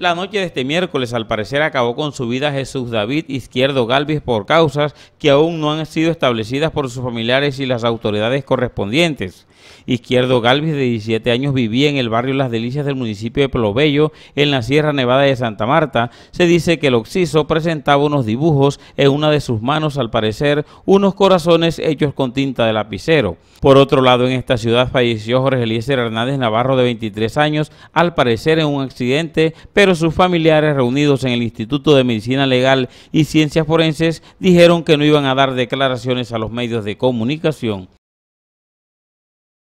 La noche de este miércoles al parecer acabó con su vida Jesús David Izquierdo Galvis por causas que aún no han sido establecidas por sus familiares y las autoridades correspondientes. Izquierdo Galvis, de 17 años, vivía en el barrio Las Delicias del municipio de Bello, en la Sierra Nevada de Santa Marta. Se dice que el occiso presentaba unos dibujos en una de sus manos, al parecer, unos corazones hechos con tinta de lapicero. Por otro lado, en esta ciudad falleció Jorge Eliezer Hernández Navarro, de 23 años, al parecer en un accidente, pero sus familiares reunidos en el Instituto de Medicina Legal y Ciencias Forenses dijeron que no iban a dar declaraciones a los medios de comunicación.